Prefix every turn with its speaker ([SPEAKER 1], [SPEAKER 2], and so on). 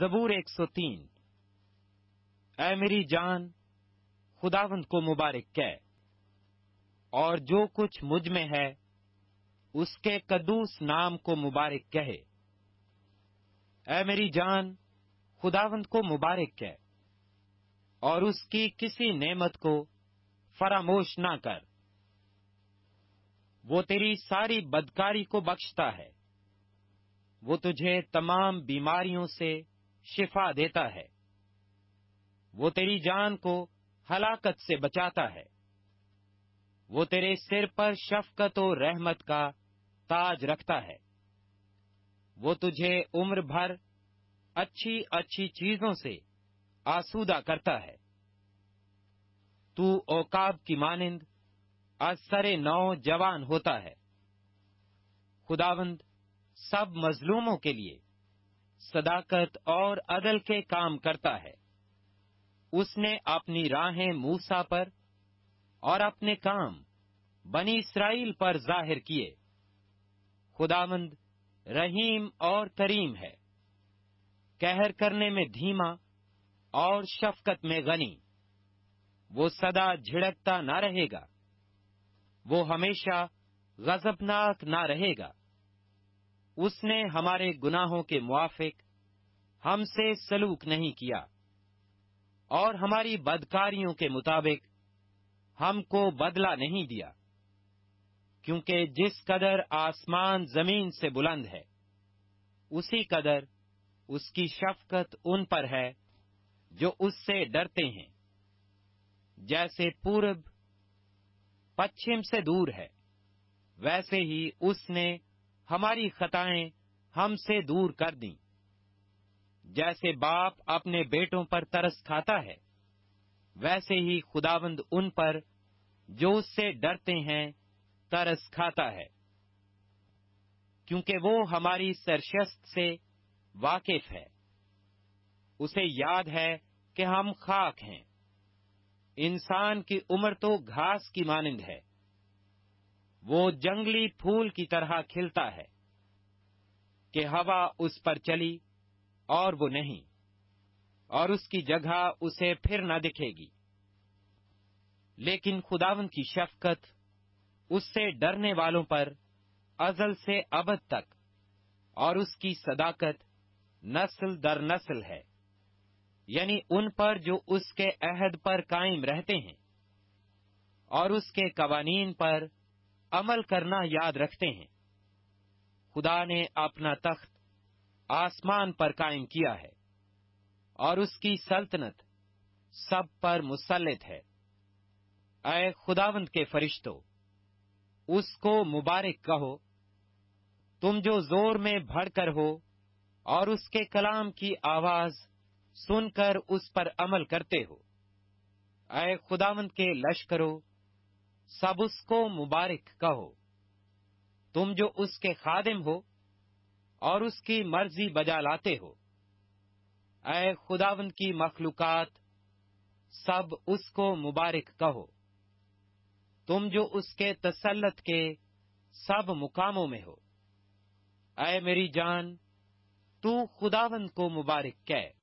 [SPEAKER 1] زبور ایک سو تین۔ اے میری جان، خداوند کو مبارک کہ۔ اور جو کچھ مجھ میں ہے، اس کے قدوس نام کو مبارک کہے اے میری جان، خداوند کو مبارک کہ۔ اور اس کی کسی نعمت کو فراموش نہ کر۔ وہ تیری ساری بدکاری کو بخشتا ہے۔ وہ تجھے تمام بیماریوں سے شفا دیتا ہے۔ وہ تیری جان کو ہلاکت سے بچاتا ہے۔ وہ تیرے سر پر شفقت و رحمت کا تاج رکھتا ہے۔ وہ تجھے عمر بھر اچھی اچھی چیزوں سے آسودہ کرتا ہے۔ تو اوکاب کی مانند اثر نو جوان ہوتا ہے۔ خداوند سب مظلوموں کے لیے صداقت اور عدل کے کام کرتا ہے۔ اس نے اپنی راہیں موسا پر اور اپنے کام بنی اسرائیل پر ظاہر کیے۔ خداوند رحیم اور کریم ہے۔ کہر کرنے میں دھیما اور شفقت میں غنی۔ وہ سدا جھڑکتا نہ رہے گا۔ وہ ہمیشہ غزبناک نہ رہے گا۔ اس نے ہمارے گناہوں کے موافق ہم سے سلوک نہیں کیا اور ہماری بدکاریوں کے مطابق ہم کو بدلا نہیں دیا، کیونکہ جس قدر آسمان زمین سے بلند ہے، اسی قدر اس کی شفقت ان پر ہے جو اس سے ڈرتے ہیں۔ جیسے پورب پچھم سے دور ہے، ویسے ہی اس نے ہماری خطائیں ہم سے دور کر دیں۔ جیسے باپ اپنے بیٹوں پر ترس کھاتا ہے، ویسے ہی خداوند ان پر جو اس سے ڈرتے ہیں ترس کھاتا ہے۔ کیونکہ وہ ہماری سرشست سے واقف ہے۔ اسے یاد ہے کہ ہم خاک ہیں۔ انسان کی عمر تو گھاس کی مانند ہے۔ وہ جنگلی پھول کی طرح کھلتا ہے کہ ہوا اس پر چلی اور وہ نہیں، اور اس کی جگہ اسے پھر نہ دکھے گی۔ لیکن خداون کی شفقت اس سے ڈرنے والوں پر ازل سے ابد تک، اور اس کی صداقت نسل در نسل ہے۔ یعنی ان پر جو اس کے عہد پر قائم رہتے ہیں اور اس کے قوانین پر عمل کرنا یاد رکھتے ہیں۔ خدا نے اپنا تخت آسمان پر قائم کیا ہے اور اس کی سلطنت سب پر مسلط ہے۔ اے خداوند کے فرشتوں اس کو مبارک کہو۔ تم جو زور میں بڑھ کر ہو اور اس کے کلام کی آواز سن کر اس پر عمل کرتے ہو۔ اے خداوند کے لشکرو سب اس کو مبارک کہو۔ تم جو اس کے خادم ہو اور اس کی مرضی بجا لاتے ہو۔ اے خداوند کی مخلوقات، سب اس کو مبارک کہو۔ تم جو اس کے تسلط کے سب مقاموں میں ہو۔ اے میری جان، تو خداوند کو مبارک کہہ۔